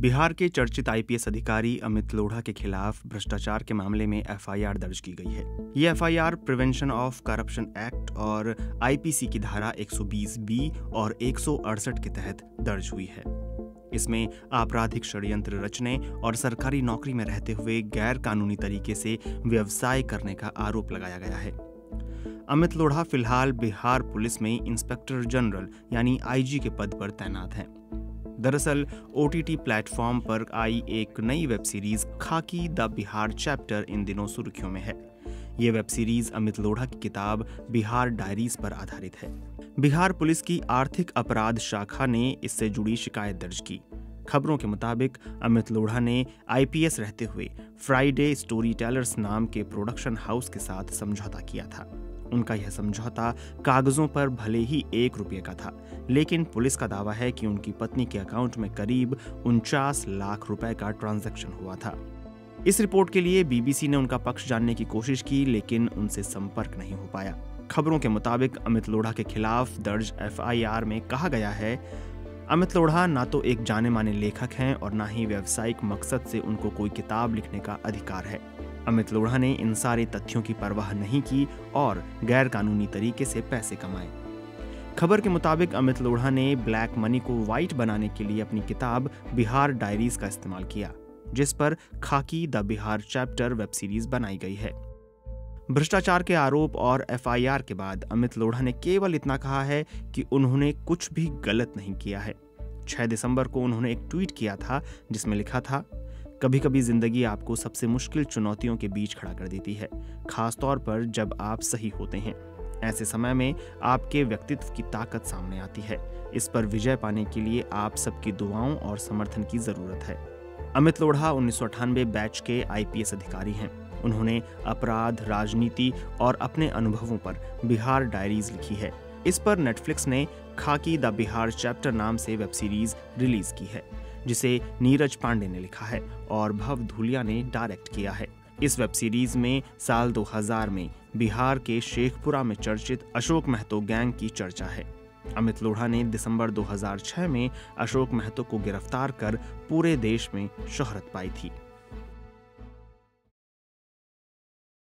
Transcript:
बिहार के चर्चित आईपीएस अधिकारी अमित लोढ़ा के खिलाफ भ्रष्टाचार के मामले में एफआईआर दर्ज की गई है। ये FIR prevention of corruption act और आईपीसी की धारा 120 बी और एक सौ अड़सठ के तहत दर्ज हुई है। इसमें आपराधिक षड्यंत्र रचने और सरकारी नौकरी में रहते हुए गैर कानूनी तरीके से व्यवसाय करने का आरोप लगाया गया है। अमित लोढ़ा फ़िलहाल बिहार पुलिस में इंस्पेक्टर जनरल यानी आईजी के पद पर तैनात हैं। दरअसल ओ प्लेटफॉर्म पर आई एक नई web series, Khakee the Bihar chapter, इन दिनों सुर्खियों में है। ये वेब सीरीज़ अमित लोढ़ा की किताब बिहार डायरीज पर आधारित है। बिहार पुलिस की आर्थिक अपराध शाखा ने इससे जुड़ी शिकायत दर्ज की। खबरों के मुताबिक, अमित लोढ़ा ने आईपीएस रहते हुए फ्राइडे स्टोरी टेलर्स नाम के प्रोडक्शन हाउस के साथ समझौता किया था। उनका यह समझौता कागजों पर भले ही एक रुपये का था, लेकिन पुलिस का दावा है कि उनकी पत्नी के अकाउंट में करीब उनचास लाख रुपए का ट्रांजैक्शन हुआ था। इस रिपोर्ट के लिए बीबीसी ने उनका पक्ष जानने की कोशिश की, लेकिन उनसे संपर्क नहीं हो पाया। खबरों के मुताबिक अमित लोढ़ा के खिलाफ दर्ज एफआईआर में कहा गया है, अमित लोढ़ा ना तो एक जाने माने लेखक हैं और ना ही व्यावसायिक मकसद से उनको कोई किताब लिखने का अधिकार है। अमित लोढ़ा ने इन सारे तथ्यों की परवाह नहीं की और गैर कानूनी तरीके से पैसे कमाए। खबर के मुताबिक अमित लोढ़ा ने ब्लैक मनी को व्हाइट बनाने के लिए अपनी किताब बिहार डायरीज का इस्तेमाल किया, जिस पर Khakee the Bihar chapter web series बनाई गई है। भ्रष्टाचार के आरोप और एफआईआर के बाद अमित लोढ़ा ने केवल इतना कहा है कि उन्होंने कुछ भी गलत नहीं किया है। 6 दिसंबर को उन्होंने एक ट्वीट किया था, जिसमें लिखा था कभी कभी ज़िंदगी आपको सबसे मुश्किल चुनौतियों के बीच खड़ा कर देती है, खासतौर पर जब आप सही होते हैं। ऐसे समय में आपके व्यक्तित्व की ताकत सामने आती है। इस पर विजय पाने के लिए आप सबकी दुआओं और समर्थन की ज़रूरत है। अमित लोढ़ा उन्नीस सौ अठानवे बैच के आईपीएस अधिकारी हैं। उन्होंने अपराध, राजनीति और अपने अनुभवों पर बिहार डायरीज लिखी है। इस पर नेटफ्लिक्स ने खाकी द बिहार चैप्टर नाम से वेब सीरीज़ रिलीज़ की है। जिसे नीरज पांडे ने लिखा है और भव धुलिया ने डायरेक्ट किया है। इस वेब सीरीज़ में साल 2000 में बिहार के शेखपुरा में चर्चित अशोक महतो गैंग की चर्चा है। अमित लोढ़ा ने दिसंबर 2006 में अशोक महतो को गिरफ़्तार कर पूरे देश में शोहरत पाई थी।